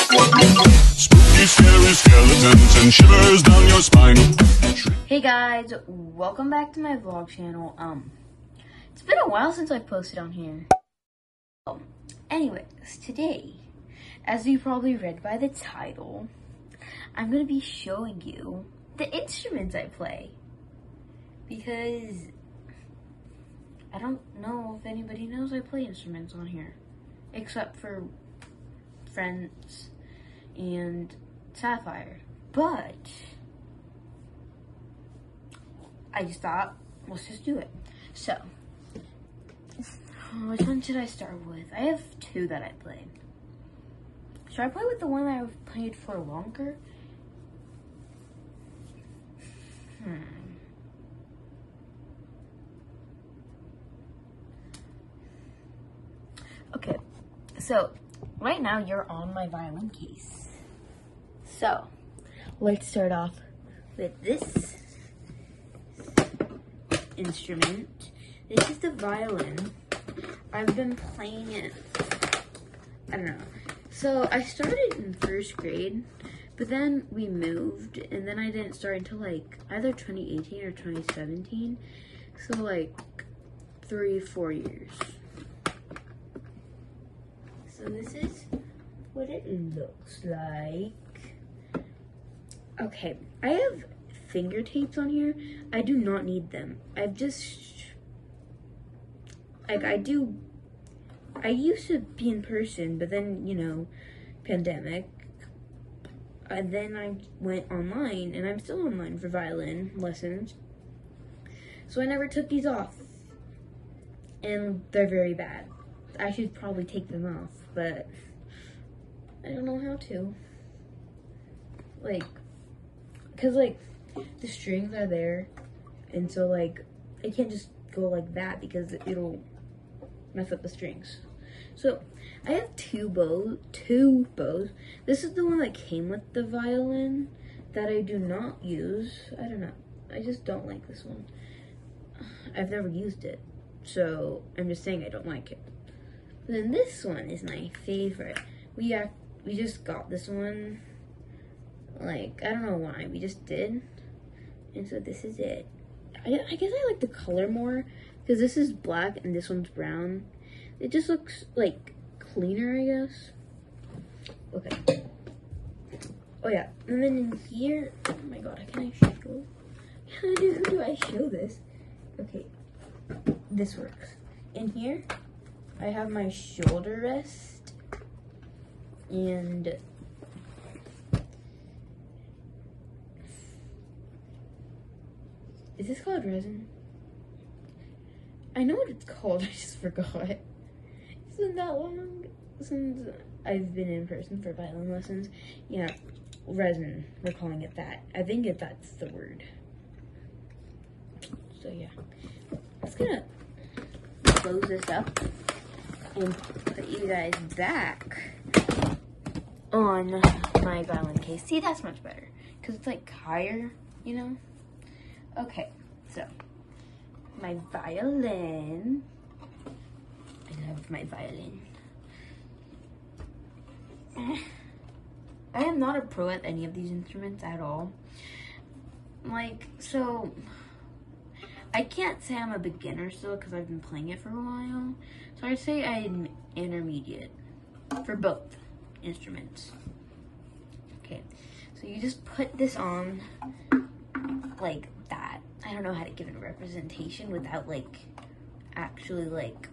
Spooky, scary skeletons and shivers down your spine. Hey guys, welcome back to my vlog channel. Um, it's been a while since I've posted on here. Um, anyways, today, as you probably read by the title, I'm gonna be showing you the instruments I play. Because I don't know if anybody knows I play instruments on here. Except for friends and Sapphire. But I just thought, let's just do it. So, which one should I start with? I have two that I played. Should I play with the one that I've played for longer? Hmm. Okay, so right now you're on my violin case. So, let's start off with this instrument. This is the violin. I've been playing it, I don't know. So I started in first grade, but then we moved, and then I didn't start until like either 2018 or 2017. So like three, four years. So this is what it looks like. Okay, I have finger tapes on here. I do not need them. I've just, like I do, I used to be in person, but then, you know, pandemic. And then I went online, and I'm still online for violin lessons. So I never took these off. And they're very bad. I should probably take them off, but I don't know how to. Like, cause like the strings are there, and so like I can't just go like that because it'll mess up the strings. So I have two bows, two bows. This is the one that came with the violin that I do not use. I don't know. I just don't like this one. I've never used it, so I'm just saying I don't like it. And then this one is my favorite. We are we just got this one. Like I don't know why we just did, and so this is it. I, I guess I like the color more because this is black and this one's brown. It just looks like cleaner, I guess. Okay. Oh yeah, and then in here, oh my god, can I show? How do, do I show this? Okay, this works. In here, I have my shoulder rest and is this called resin? I know what it's called, I just forgot. It's been that long since I've been in person for violin lessons. Yeah, resin, we're calling it that. I think it, that's the word. So yeah, I'm gonna close this up and put you guys back on my violin case. See, that's much better because it's like higher, you know? Okay, so my violin. I love my violin. I am not a pro at any of these instruments at all. Like, so I can't say I'm a beginner still because I've been playing it for a while. So I'd say I'm intermediate for both instruments. Okay, so you just put this on like that. I don't know how to give it a representation without like actually like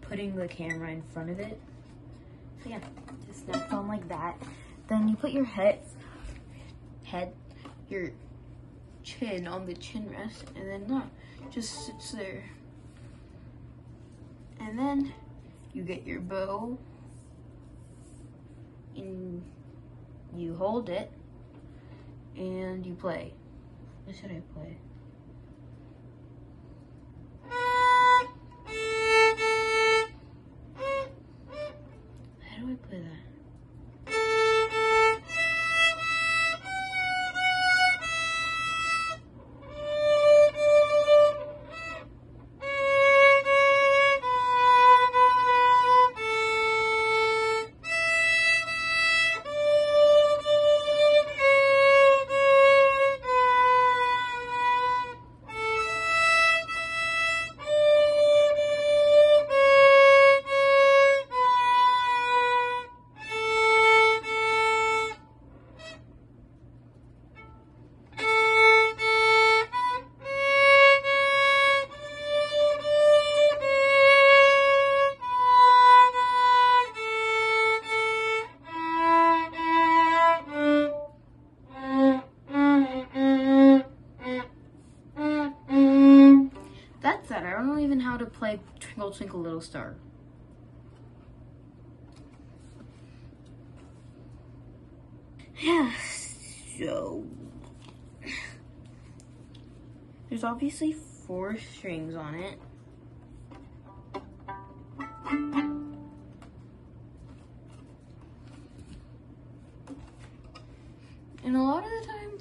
putting the camera in front of it. So yeah, just snap on like that. Then you put your head, head, your chin on the chin rest, and then that just sits there. And then you get your bow, and you hold it, and you play. What should I play? Gold Twinkle Little Star. Yeah, so there's obviously four strings on it. And a lot of the time,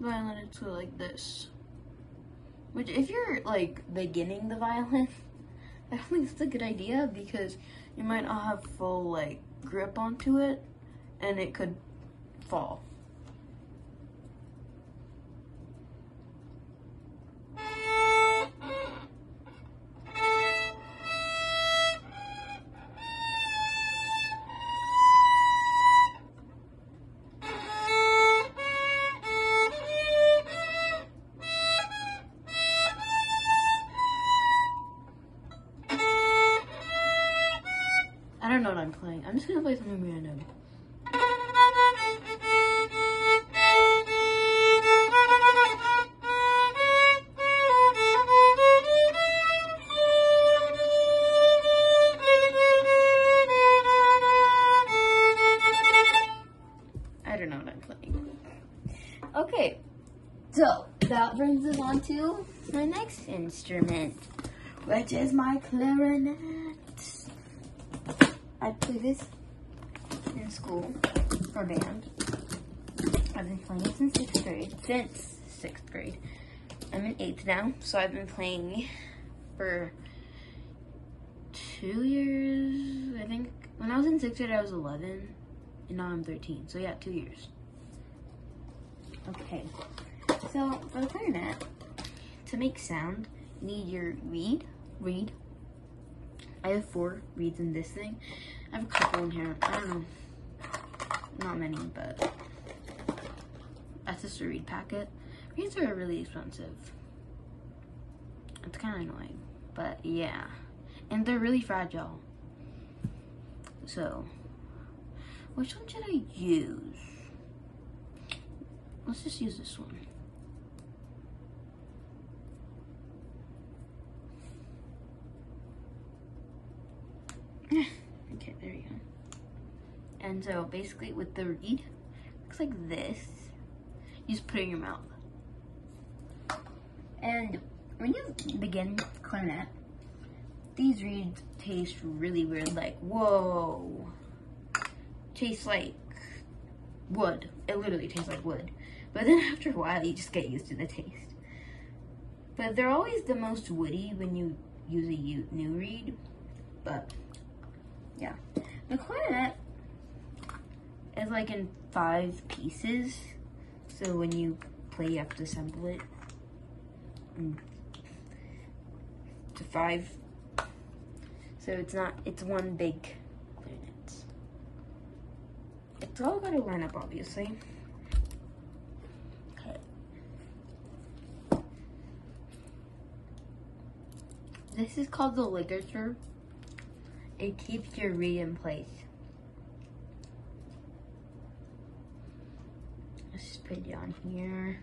violin go like this. Which, if you're like beginning the violin, I don't think it's a good idea because you might not have full like grip onto it, and it could fall. Playing. I'm just gonna play something random. I don't know what I'm playing. Okay, so that brings us on to my next instrument, which is my clarinet. I play this in school for band. I've been playing it since sixth grade. Since sixth grade. I'm in eighth now, so I've been playing for two years. I think when I was in sixth grade, I was 11, and now I'm 13. So yeah, two years. Okay, so for the clarinet, to make sound, you need your reed, reed, I have four reeds in this thing. I have a couple in here. I don't know. Not many, but that's just a reed packet. Reeds are really expensive. It's kind of annoying, but yeah. And they're really fragile. So, which one should I use? Let's just use this one. okay, there you go. And so basically with the reed, looks like this. You just put it in your mouth. And when you begin clarinet, these reeds taste really weird, like, whoa. Tastes like wood. It literally tastes like wood. But then after a while, you just get used to the taste. But they're always the most woody when you use a new reed. But yeah. The clarinet is like in five pieces. So when you play, you have to assemble it mm, to five. So it's not, it's one big clarinet. It's all got to line up, obviously. Okay. This is called the ligature it keeps your reed in place. Let's just put it on here.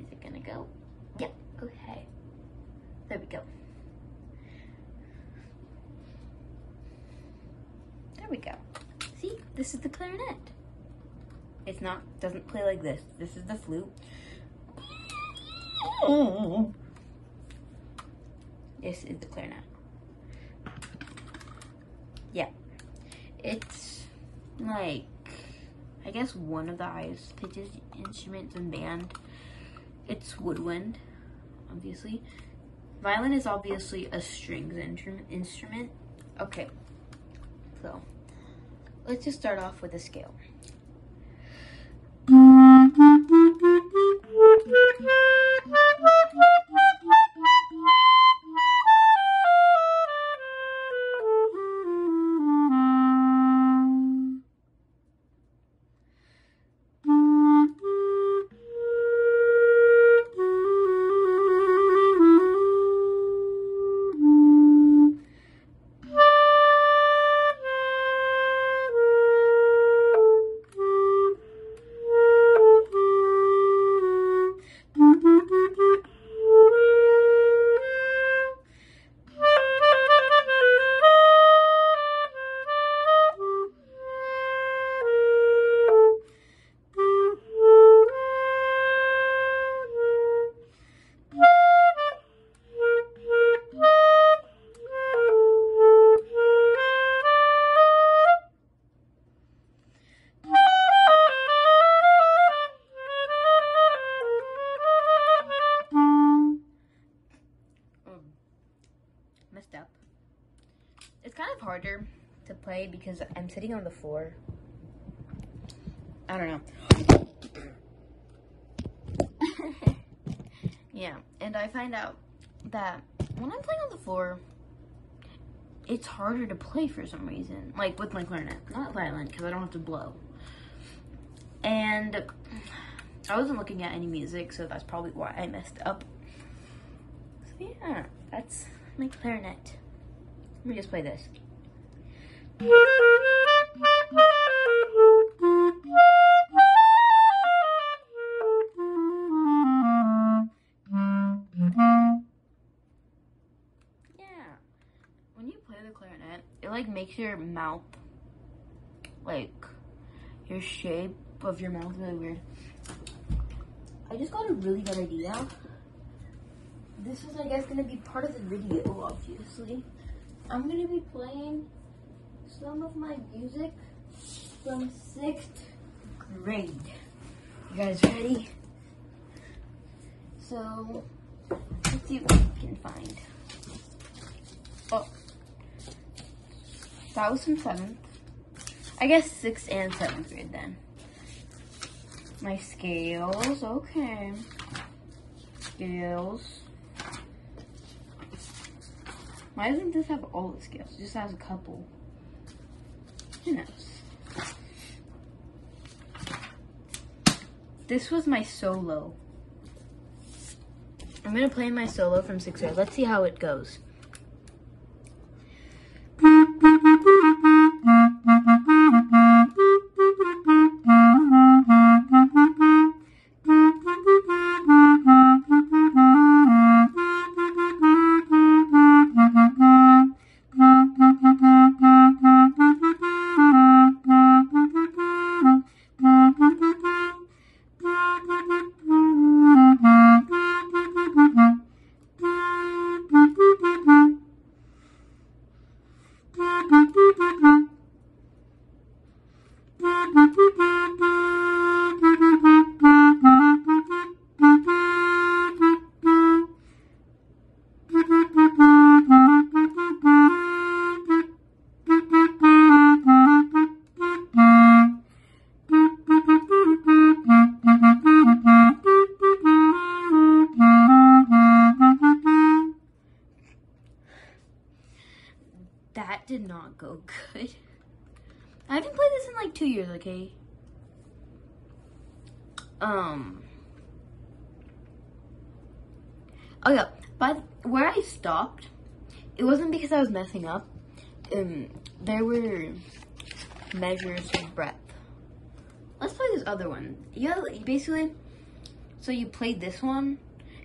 Is it gonna go? Yeah, okay. There we go. There we go. See, this is the clarinet. It's not, doesn't play like this. This is the flute. Oh. This is the clarinet. Yeah. It's like, I guess one of the highest pitches instruments in band. It's woodwind, obviously. Violin is obviously a strings instrument. instrument. Okay. So, let's just start off with a scale. to play because I'm sitting on the floor. I don't know. yeah, and I find out that when I'm playing on the floor, it's harder to play for some reason. Like with my clarinet, not violin because I don't have to blow. And I wasn't looking at any music, so that's probably why I messed up. So yeah, that's my clarinet. Let me just play this. It like makes your mouth like your shape of your mouth really weird. I just got a really good idea. This is I guess gonna be part of the video obviously. I'm gonna be playing some of my music from sixth grade. You guys ready? So let's see what we can find. Oh, that was from seventh. I guess sixth and seventh grade then. My scales, okay. Scales. Why doesn't this have all the scales? It just has a couple. Who knows? This was my solo. I'm gonna play my solo from sixth grade. Let's see how it goes. Did not go good. I haven't played this in like two years, okay? Um. Oh yeah, but where I stopped, it wasn't because I was messing up. Um, there were measures of breadth. Let's play this other one. Yeah, basically, so you played this one,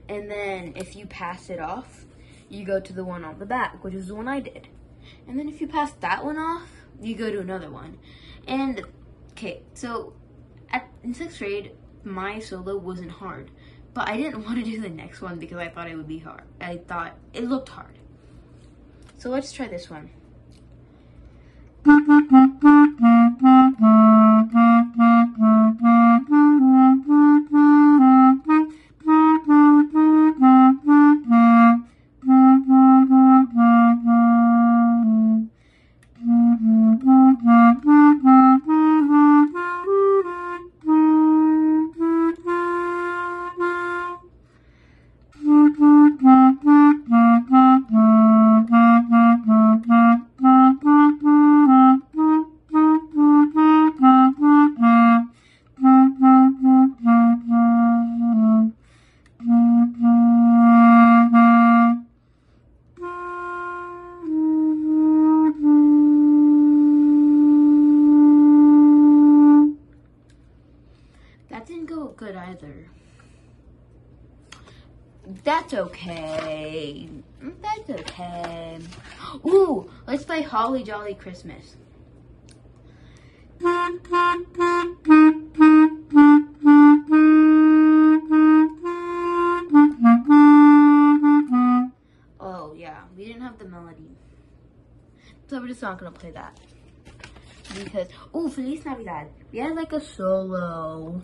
and then if you pass it off, you go to the one on the back, which is the one I did. And then if you pass that one off, you go to another one. And okay, so at in sixth grade, my solo wasn't hard, but I didn't want to do the next one because I thought it would be hard. I thought it looked hard. So let's try this one. That's okay. Ooh, let's play Holly Jolly Christmas. Oh, yeah, we didn't have the melody. So we're just not gonna play that. Because, oh, Feliz Navidad. We had like a solo.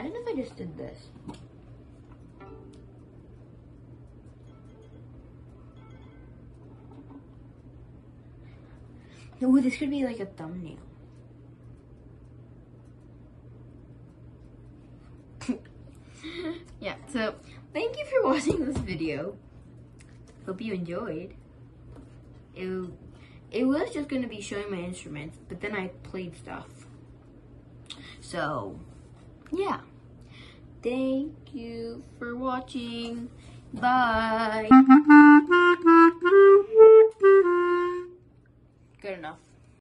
I don't know if I just did this. Ooh, this could be like a thumbnail. yeah, so thank you for watching this video. Hope you enjoyed. It, it was just going to be showing my instruments, but then I played stuff. So, yeah. Thank you for watching. Bye. Good enough.